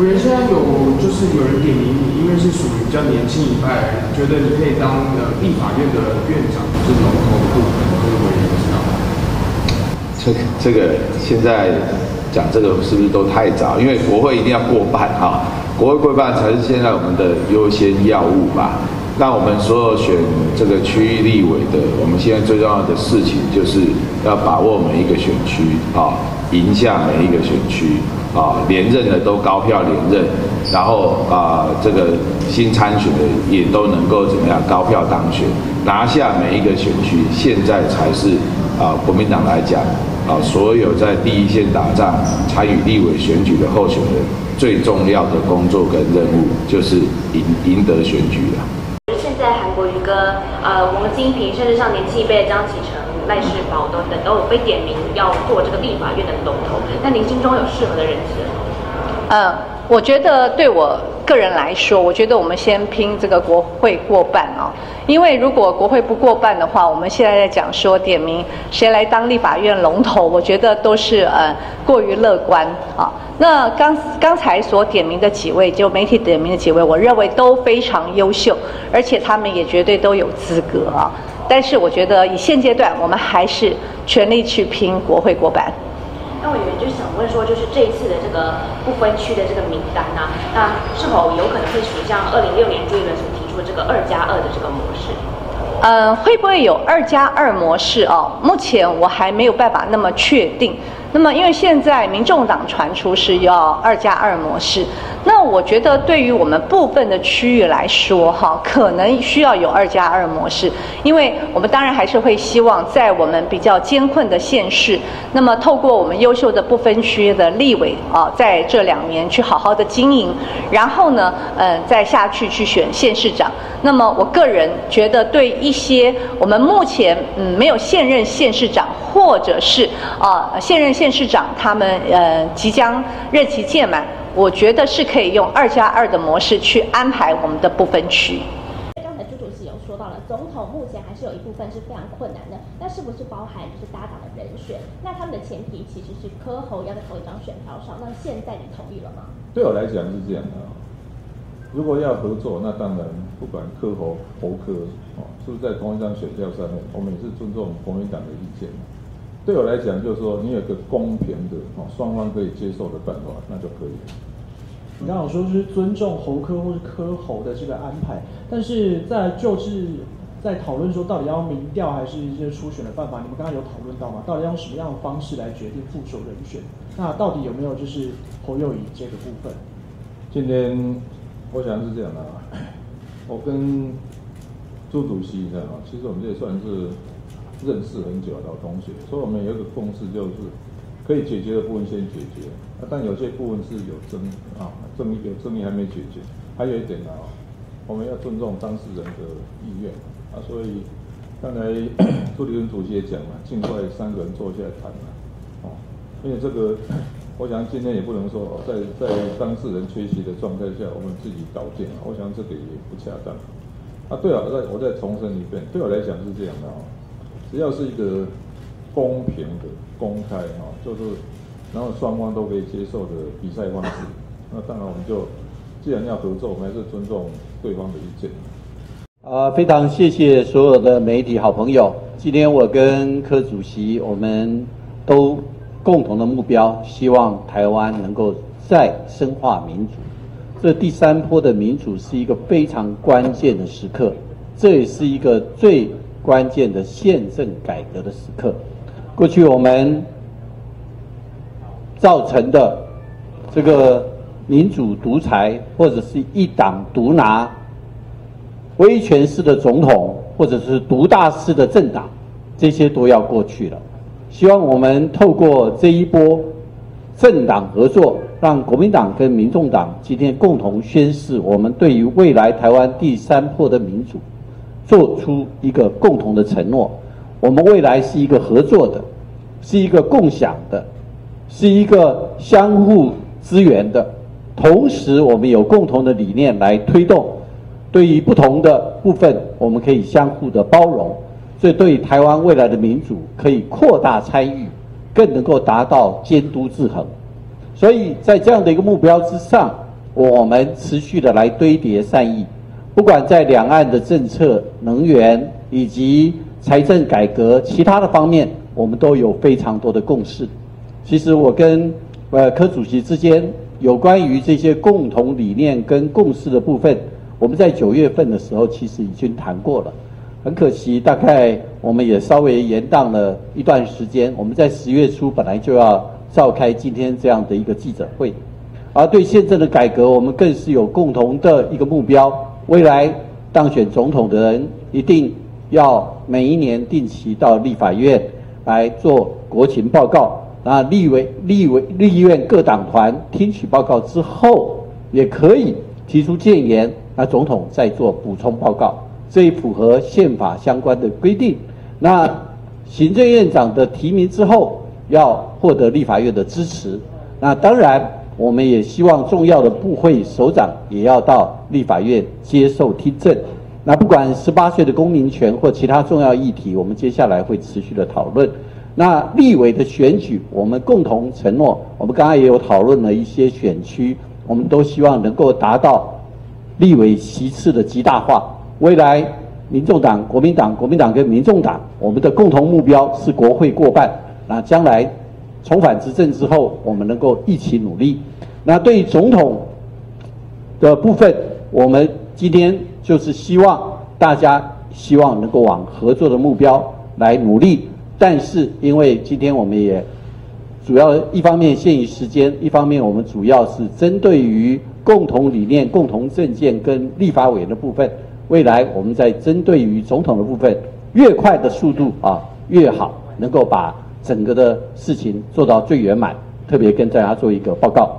我觉得现在有就是有人点名你，因为是属于比较年轻一派，觉得你可以当呃立法院的院长，是龙头部分，这个委员知道？这个这个现在讲这个是不是都太早？因为国会一定要过半哈，国会过半才是现在我们的优先要务吧。那我们所有选这个区域立委的，我们现在最重要的事情就是要把握每一个选区啊，赢下每一个选区啊，连任的都高票连任，然后啊，这个新参选的也都能够怎么样高票当选，拿下每一个选区，现在才是啊国民党来讲啊，所有在第一线打仗、参与立委选举的候选人最重要的工作跟任务，就是赢赢得选举了。现在韩国瑜跟呃，王金平，甚至像年轻一辈张启成、赖世宝等等，都有被点名要做这个立法院的龙头。那您心中有适合的人选吗？呃，我觉得对我个人来说，我觉得我们先拼这个国会过半啊。因为如果国会不过半的话，我们现在在讲说点名谁来当立法院龙头，我觉得都是呃过于乐观啊。那刚刚才所点名的几位，就媒体点名的几位，我认为都非常优秀，而且他们也绝对都有资格啊。但是我觉得以现阶段，我们还是全力去拼国会过半。那我有就想问说，就是这一次的这个不分区的这个名单呢，那是否有可能会属像二零六年朱一伦所提出的这个二加二的这个模式？呃，会不会有二加二模式哦？目前我还没有办法那么确定。那么，因为现在民众党传出是要二加二模式，那我觉得对于我们部分的区域来说，哈，可能需要有二加二模式，因为我们当然还是会希望在我们比较艰困的县市，那么透过我们优秀的不分区的立委啊，在这两年去好好的经营，然后呢，嗯，再下去去选县市长。那么，我个人觉得，对一些我们目前嗯没有现任县市长，或者是啊现任县市长他们呃即将任期届满，我觉得是可以用二加二的模式去安排我们的不分区。刚才朱主席有说到了，总统目前还是有一部分是非常困难的，那是不是包含就是搭档的人选？那他们的前提其实是柯侯要在同一张选票上，那现在你同意了吗？对我来讲是这样的。如果要合作，那当然不管科侯侯科哦，是不是在同一张选票上面，我们也是尊重国民党的意见。对我来讲，就是说你有个公平的哦，双方可以接受的办法，那就可以了。你刚好说是尊重侯科或是科侯的这个安排，但是在就是在讨论说到底要民调还是一些初选的办法，你们刚刚有讨论到吗？到底要用什么样的方式来决定副手人选？那到底有没有就是侯友谊这个部分？今天。我想是这样的啊，我跟朱主席一样啊，其实我们这也算是认识很久的老同学，所以我们有一个共识，就是可以解决的部分先解决，啊，但有些部分是有争啊，争议有争议还没解决。还有一点呢，我们要尊重当事人的意愿啊，所以刚才 朱立伦主席也讲了，尽快三个人坐下来谈嘛，哦，因为这个。我想今天也不能说在在当事人缺席的状态下，我们自己搞定。我想这个也不恰当。啊，对了，再我再重申一遍，对我来讲是这样的啊，只要是一个公平的、公开哈，就是然后双方都可以接受的比赛方式，那当然我们就既然要合作，我们还是尊重对方的意见。啊，非常谢谢所有的媒体好朋友。今天我跟柯主席，我们都。共同的目标，希望台湾能够再深化民主。这第三波的民主是一个非常关键的时刻，这也是一个最关键的宪政改革的时刻。过去我们造成的这个民主独裁，或者是一党独拿、威权式的总统，或者是独大式的政党，这些都要过去了。希望我们透过这一波政党合作，让国民党跟民众党今天共同宣示，我们对于未来台湾第三波的民主，做出一个共同的承诺。我们未来是一个合作的，是一个共享的，是一个相互支援的。同时，我们有共同的理念来推动。对于不同的部分，我们可以相互的包容。所以，对台湾未来的民主可以扩大参与，更能够达到监督制衡。所以在这样的一个目标之上，我们持续的来堆叠善意，不管在两岸的政策、能源以及财政改革其他的方面，我们都有非常多的共识。其实我跟呃柯主席之间有关于这些共同理念跟共识的部分，我们在九月份的时候其实已经谈过了。很可惜，大概我们也稍微延宕了一段时间。我们在十月初本来就要召开今天这样的一个记者会，而对宪政的改革，我们更是有共同的一个目标。未来当选总统的人，一定要每一年定期到立法院来做国情报告。那立委、立委、立院各党团听取报告之后，也可以提出建言，那总统再做补充报告。这符合宪法相关的规定。那行政院长的提名之后，要获得立法院的支持。那当然，我们也希望重要的部会首长也要到立法院接受听证。那不管十八岁的公民权或其他重要议题，我们接下来会持续的讨论。那立委的选举，我们共同承诺，我们刚刚也有讨论了一些选区，我们都希望能够达到立委席次的极大化。未来，民众党、国民党、国民党跟民众党，我们的共同目标是国会过半。那将来重返执政之后，我们能够一起努力。那对于总统的部分，我们今天就是希望大家希望能够往合作的目标来努力。但是，因为今天我们也主要一方面限于时间，一方面我们主要是针对于共同理念、共同政见跟立法委员的部分。未来我们在针对于总统的部分，越快的速度啊越好，能够把整个的事情做到最圆满。特别跟大家做一个报告。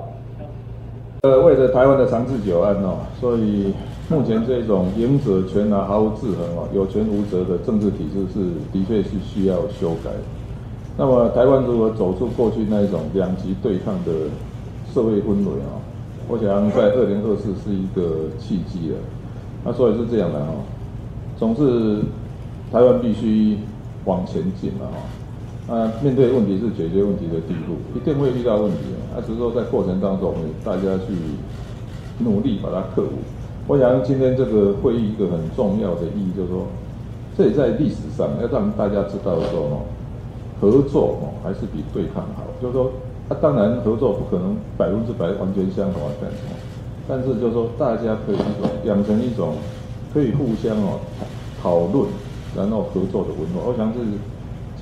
呃，为了台湾的长治久安哦，所以目前这种赢者全拿、毫无制衡哦、有权无责的政治体制是的确是需要修改。那么台湾如果走出过去那一种两极对抗的社会氛围啊，我想在二零二四是一个契机了。那所以是这样的哈，总是台湾必须往前进了哈。啊面对问题是解决问题的第一步，一定会遇到问题啊。那只是说在过程当中，大家去努力把它克服。我想今天这个会议一个很重要的意义，就是说，这也在历史上要让大家知道说哦，合作哦还是比对抗好。就是说，啊当然合作不可能百分之百完全相同的。但是就是说，大家可以一种养成一种可以互相哦讨论，然后合作的文化。我想是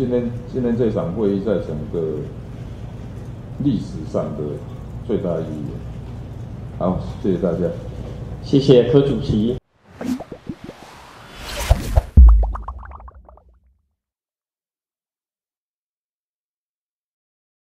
今天今天这场会议在整个历史上的最大意义。好，谢谢大家。谢谢柯主席。